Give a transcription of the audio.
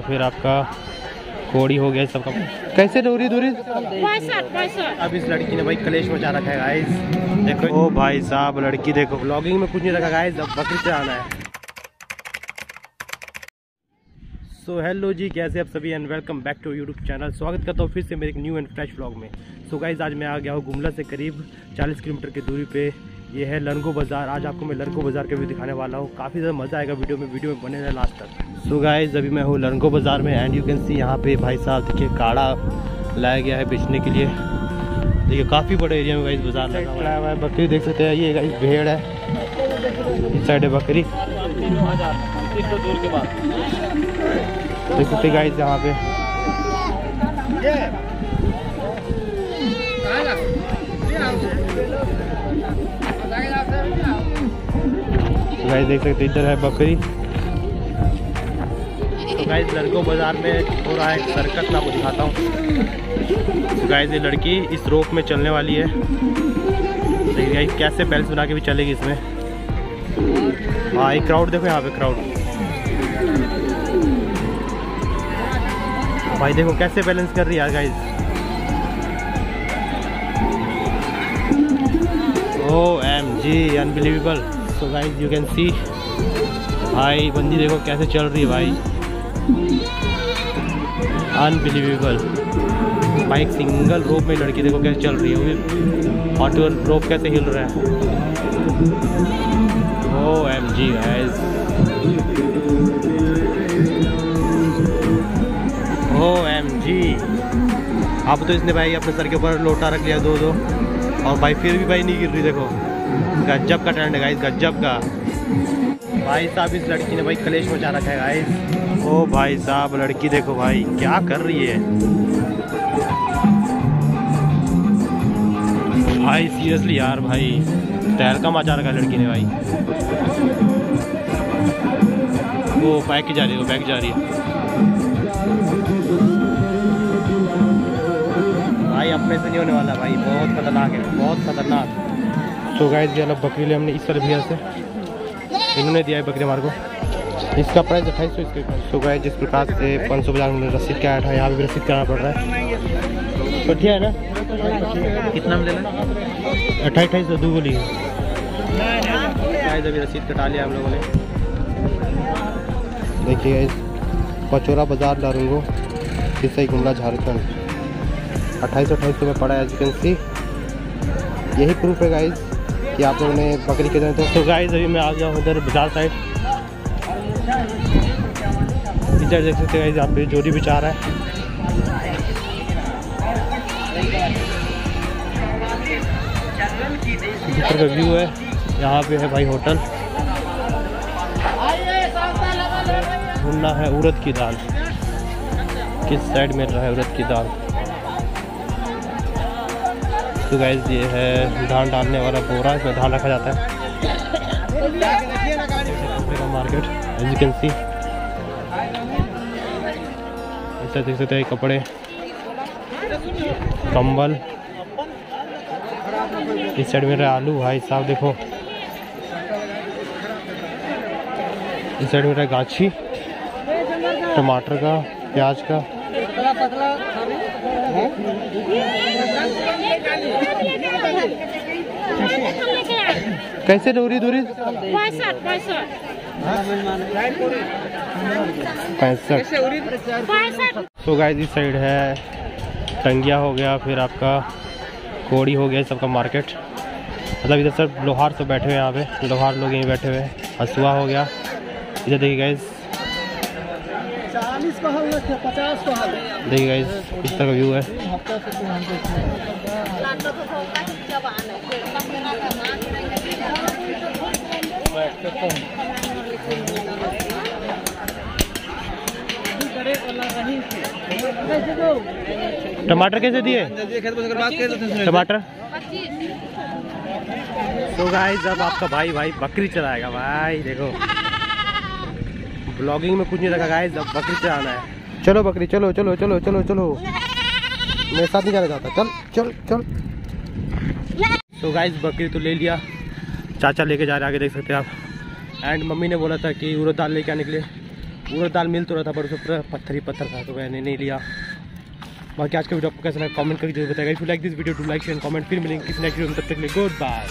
फिर आपका कोड़ी हो गया सबका। कैसे दूरी दूरी अब इस लड़की ने भाई कलेश मचा रखा है गाइस देखो। ओ भाई साहब लड़की देखो। ब्लॉगिंग में कुछ नहीं रखा गाइस अब बकरी से आना है। सो so, हेलो जी कैसे आप सभी? And welcome back to YouTube channel स्वागत करता हूँ फिर से मेरे एक न्यू एंड फ्रेश ब्लॉग में। सो so, गाइज़ आज मैं आ गया हूँ गुमला से करीब 40 किलोमीटर की दूरी पे। ये है लरगो बाज़ार। आज आपको मैं लरगो बाज़ार का भी दिखाने वाला हूँ। काफ़ी ज़्यादा मज़ा आएगा वीडियो में। वीडियो में बने रहे लास्ट तक। सो गाइज़ अभी मैं हूँ लरगो बाज़ार में एंड यू कैन सी यहाँ पे भाई साहब, देखिए, काढ़ा लाया गया है बेचने के लिए। देखिए, काफ़ी बड़े एरिया में गाइज़ बाज़ार लगा हुआ है। बकरी, देख सकते हैं, ये गाइज़ भेड़ है। इस साइड है बकरी। देख सकते गाइज़ यहाँ पे। गाइस देख सकते इधर है बकरी। तो गाइस लड़कों बाज़ार में हो रहा है सर्कस, मैं आपको दिखाता हूँ। तो गाइस ये लड़की इस रोप में चलने वाली है। देखिए गाइस कैसे बैलेंस बना के भी चलेगी इसमें। हाँ एक क्राउड देखो यहाँ पे क्राउड भाई, देखो कैसे बैलेंस कर रही है guys O M G unbelievable so guys you can see भाई, बंदी देखो कैसे चल रही है भाई। अनबिलीवेबल भाई सिंगल रोप में लड़की देखो कैसे चल रही है। वो ऑटो रोप कैसे हिल रहा है। O M G guys O M G अब तो इसने भाई अपने सर के ऊपर लोटा रख लिया दो दो और भाई, फिर भी भाई नहीं गिर रही, देखो। गज्जब का ट्रेंड है गाइस गज्जब का। भाई साहब, इस लड़की ने भाई कलेश मचा रखा है गाइस ओ भाई साहब, लड़की देखो भाई, क्या कर रही है? भाई सीरियसली यार, भाई तहलका मचा रखा है लड़की ने, भाई। वो बैक जा रही है वो जा रही है। भाई, अपने से नहीं होने वाला, भाई, बहुत खतरनाक है, बहुत खतरनाक। तो गाय ये अलग बकरी ले हमने इस तरह भैया से। इन्होंने दिया है बकरी हमारे को। इसका प्राइस अट्ठाईस सौ इसके तो गाइस जिस प्रकार से पाँच सौ पचास में रसीद क्या था यहाँ भी रसीद कराना पड़ रहा है। तो ठीक है ना? कितना में लेना अट्ठाईस अट्ठाईस सौ दो बोली गाइस अभी रसीद कटा लिया हम लोगों ने। देखिए पचोरा बाज़ार लारूंगो सिसई गुमला झारखंड। अट्ठाईस अट्ठाईस सौ में पड़ा है एज यू कैन सी यही प्रूफ है गाइज़ कि आप लोगों ने बकरी के तो, तो गाइज़ अभी मैं आ गया हूँ उधर बाज़ार साइड इधर देख सकते हैं यहाँ पे जोड़ी बिछा रहा है। इधर का व्यू है यहाँ पे है भाई होटल। ढूंढना है उड़द की दाल। किस साइड मिल रहा है उड़द की दाल? तो गैस ये है धान डालने वाला बोरा, इसमें धान रखा जाता है। Market as you can see देख सकते हैं कपड़े। कंबल। इस साइड में रहा आलू, भाई साहब देखो। इस साइड में रहा गाछी। टमाटर का, प्याज का। कैसे दूरी दूरी? पैंसठ पैंसठ। पैंसठ। पैंसठ। तो गाइस इस साइड है। टंगिया हो गया फिर आपका कोड़ी हो गया सबका मार्केट मतलब इधर सब लोहार सब बैठे हुए हैं यहाँ पे। लोहार लोग यहीं बैठे हुए हैं। हसुआ हो गया। इधर देखिए गाइस चालीस का हल रखे पचास का हल। देखिए गाइस इस तरह का व्यू है। टमाटर कैसे दिए? टमाटर? तो गाइस अब आपका भाई भाई बकरी चलाएगा भाई देखो। ब्लॉगिंग में कुछ नहीं रखा गाइस अब बकरी चलाना है। चलो बकरी चलो चलो चलो चलो चलो। मेरे साथ नहीं जाना चाहता। चल चल चल। तो गाइस बकरी तो ले लिया। चाचा लेके जा रहे आगे देख सकते हैं आप। एंड मम्मी ने बोला था कि उड़द दाल लेके आने के लिए। पूरा दाल मिल तो रहा था पर उसमें पूरा पत्थर ही पत्थर था तो मैंने नहीं लिया। बाकी आज का वीडियो आपको कैसा लगा कमेंट करके ज़रूर बताएगा। If you like this video to like share comment फिर मिलेंगे किसी नेक्स्ट वीडियो में तब तक लिए गुड बाय